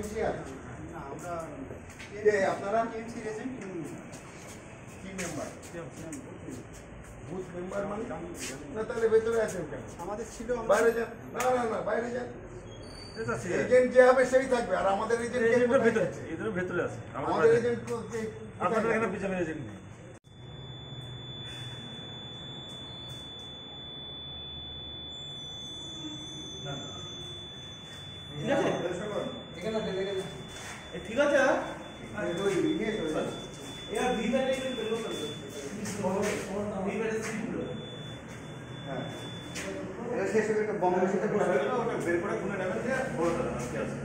Official না আমরা কে আপনারা? টিএমসি রেজেন্ট কি মেম্বার। বুথ মেম্বার মানে? না তাহলে ভেতরে আছেন কেন? আমাদের ছিল বাইরে যান। না না না বাইরে যান। এজেন্ট যে হবে সেই থাকবে আর আমাদের এজেন্ট ভেতরে এদের ভেতরে আছে। আমাদের আমাদের এজেন্ট আপনাদের এখানে বিজেপি এজেন্ট নেই। ঠিক আছে? এর ভিভ্যাটে বের করতে হবে। ভিভ্যাটে সিটগুলো হ্যাঁ। শেষ একটা বঙ্গ সাথে ওটা বের করে খুলে নেবেন যে বড় দাদা ঠিক আছে।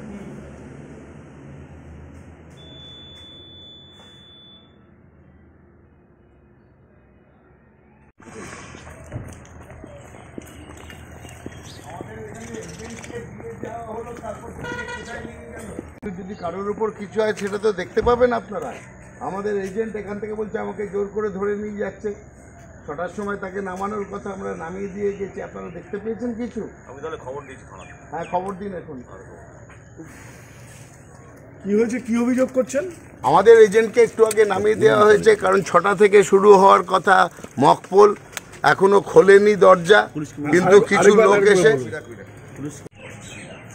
যদি কারোর উপর কিছু হয় সেটা তো দেখতে পাবেন আপনারা। আমাদের এজেন্ট এখান থেকে বলছে আমাকে জোর করে ধরে নিয়ে যাচ্ছে। ছটার সময় তাকে নামানোর কথা আমরা নামিয়ে দিয়ে গেছি। আপনারা দেখতে পেয়েছেন কিছু? আমি তাহলে খবর দিয়েছি হ্যাঁ খবর দিন এখন। কি হয়েছে? কি অভিযোগ করছেন? আমাদের এজেন্টকে একটু আগে নামিয়ে দেওয়া হয়েছে কারণ ছটা থেকে শুরু হওয়ার কথা মকপোল এখনও খোলেনি দরজা। কিন্তু কিছু লোক এসে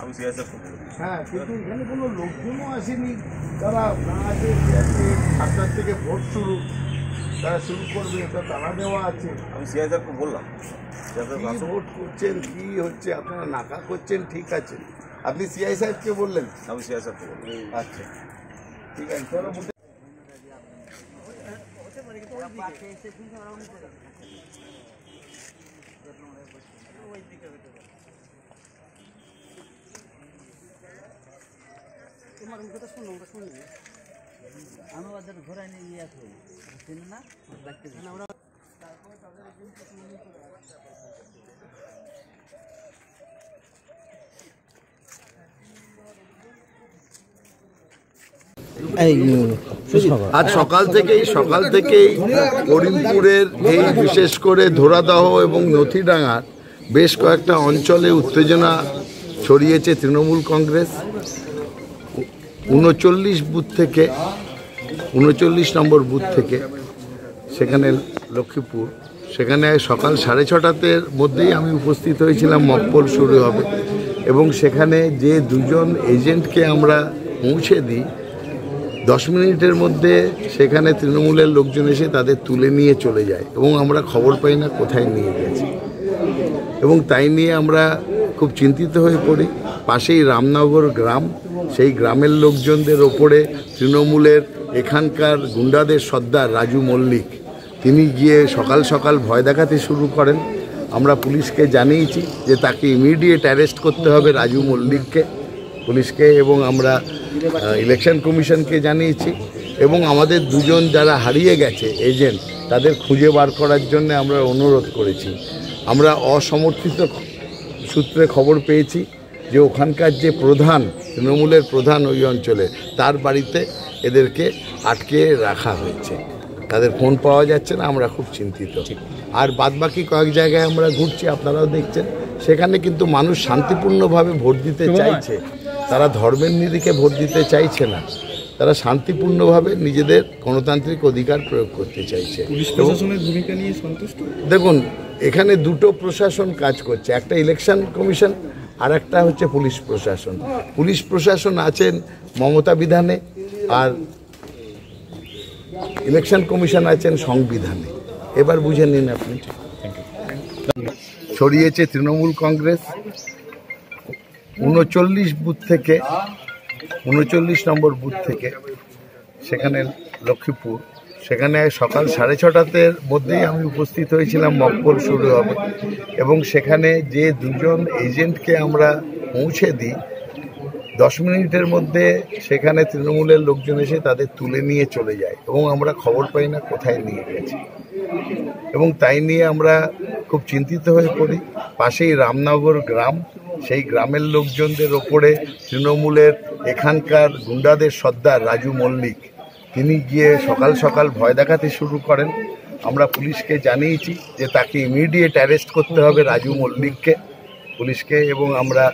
আমি সিএসএফ করব। হ্যাঁ কিন্তু এখানে কোনো লোকজনও আসেনি। তারা না আছে যে আজকে সাতটার থেকে ভোট শুরু তারা শুরু করবে এটা তারা দেওয়া আছে। আমি সিএসএফ বললাম। সিএসএফ কি ভোট করছেন কি হচ্ছে আপনারা নাকা করছেন ঠিক আছে। আপনি সিআই সাহেবকে বললেন? আমি সিএসএফ বলব আচ্ছা। ঠিক আছে চলো বুঝতে- তোমার শুনো ওটা শুনি। আমি ওদের ঘোরাই নিয়ে ইয়ে আসব। চিনি না দেখতে আমরা আজ সকাল থেকেই সকাল থেকেই করিমপুরের এই বিশেষ করে ধোরাদহ এবং নথিডাঙ্গার বেশ কয়েকটা অঞ্চলে উত্তেজনা ছড়িয়েছে তৃণমূল কংগ্রেস। উনচল্লিশ বুথ থেকে, উনচল্লিশ নম্বর বুথ থেকে সেখানে লক্ষ্মীপুর, সেখানে সকাল সাড়ে ছটাতে মধ্যেই আমি উপস্থিত হয়েছিলাম মকপল শুরু হবে। এবং সেখানে যে দুজন এজেন্টকে আমরা পৌঁছে দিই, দশ মিনিটের মধ্যে সেখানে তৃণমূলের লোকজন এসে তাদের তুলে নিয়ে চলে যায় এবং আমরা খবর পাই না কোথায় নিয়ে গেছে। এবং তাই নিয়ে আমরা খুব চিন্তিত হয়ে পড়ি। পাশেই রামনগর গ্রাম সেই গ্রামের লোকজনদের ওপরে তৃণমূলের এখানকার গুন্ডাদের সর্দার রাজু মল্লিক। তিনি গিয়ে সকাল সকাল ভয় দেখাতে শুরু করেন। আমরা পুলিশকে জানিয়েছি যে তাকে ইমিডিয়েট অ্যারেস্ট করতে হবে রাজু মল্লিককে। পুলিশকে এবং আমরা ইলেকশন কমিশনকে জানিয়েছি। এবং আমাদের দুজন যারা হারিয়ে গেছে এজেন্ট তাদের খুঁজে বার করার জন্য আমরা অনুরোধ করেছি। আমরা অসমর্থিত সূত্রে খবর পেয়েছি। যে ওখানকার যে প্রধান তৃণমূলের প্রধান ওই অঞ্চলে তার বাড়িতে এদেরকে আটকে রাখা হয়েছে। তাদের ফোন পাওয়া যাচ্ছে না আমরা খুব চিন্তিত। আর বাদবাকি কয়েক জায়গায় আমরা ঘুরছি আপনারাও দেখছেন। সেখানে কিন্তু মানুষ শান্তিপূর্ণভাবে ভোট দিতে চাইছে। তারা ধর্মের নিরিখে ভোট দিতে চাইছে না। তারা শান্তিপূর্ণভাবে নিজেদের গণতান্ত্রিক অধিকার প্রয়োগ করতে চাইছে। দেখুন এখানে দুটো প্রশাসন কাজ করছে। একটা ইলেকশন কমিশন আর একটা হচ্ছে পুলিশ প্রশাসন। পুলিশ প্রশাসন আছেন মমতা বিধানে আর ইলেকশন কমিশন আছেন সংবিধানে। এবার বুঝে নিন আপনি। ছড়িয়েছে তৃণমূল কংগ্রেস, উনচল্লিশ বুথ থেকে, উনচল্লিশ নম্বর বুথ থেকে, সেখানে লক্ষ্মীপুর সেখানে সকাল সাড়ে ছটাতে মধ্যেই আমি উপস্থিত হয়েছিলাম মকপল শুরু হবে। এবং সেখানে যে দুজন এজেন্টকে আমরা পৌঁছে দিই, দশ মিনিটের মধ্যে সেখানে তৃণমূলের লোকজন এসে তাদের তুলে নিয়ে চলে যায় এবং আমরা খবর পাই না কোথায় নিয়ে গেছে। এবং তাই নিয়ে আমরা খুব চিন্তিত হয়ে পড়ি। পাশেই রামনগর গ্রাম, সেই গ্রামের লোকজনদের ওপরে তৃণমূলের এখানকার গুন্ডাদের সর্দার রাজু মল্লিক তিনি গিয়ে সকাল সকাল ভয় দেখাতে শুরু করেন। আমরা পুলিশকে জানিয়েছি যে তাকে ইমিডিয়েট অ্যারেস্ট করতে হবে রাজু মল্লিককে। পুলিশকে এবং আমরা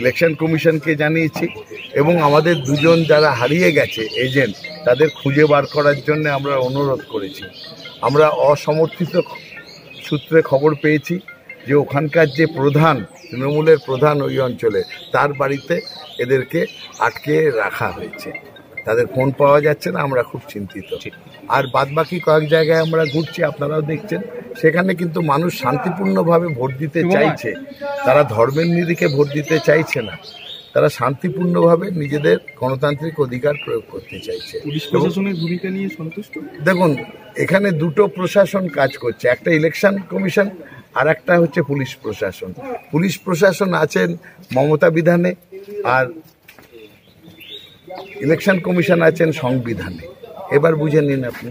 ইলেকশন কমিশনকে জানিয়েছি। এবং আমাদের দুজন যারা হারিয়ে গেছে এজেন্ট তাদের খুঁজে বার করার জন্য আমরা অনুরোধ করেছি। আমরা অসমর্থিত সূত্রে খবর পেয়েছি যে ওখানকার যে প্রধান, তৃণমূলের প্রধান ওই অঞ্চলে, তার বাড়িতে এদেরকে আটকে রাখা হয়েছে। তাদের ফোন পাওয়া যাচ্ছে না আমরা খুব চিন্তিত। আর বাদবাকি কয়েক জায়গায় আমরা ঘুরছি আপনারাও দেখছেন। সেখানে কিন্তু মানুষ শান্তিপূর্ণভাবে ভোট দিতে চাইছে। তারা ধর্মের নিরিখে ভোট দিতে চাইছে না। তারা শান্তিপূর্ণভাবে নিজেদের গণতান্ত্রিক অধিকার প্রয়োগ করতে চাইছে। পুলিশ ভূমিকা নিয়ে সন্তুষ্ট? দেখুন এখানে দুটো প্রশাসন কাজ করছে একটা ইলেকশন কমিশন আর একটা হচ্ছে পুলিশ প্রশাসন। পুলিশ প্রশাসন আছেন মমতা বিধানে আর ইলেকশন কমিশন আছেন সংবিধানে। এবার বুঝে নিন আপনি।